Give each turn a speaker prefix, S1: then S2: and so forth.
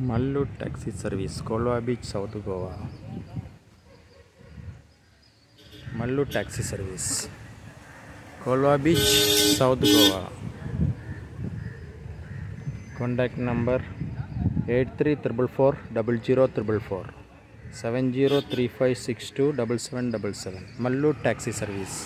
S1: Mallu taxi service, Colva beach, south Goa. Mallu taxi service, Colva beach, south Goa. Contact number eight three triple four double zero triple four, seven zero three five six two double seven double seven. Mallu taxi service.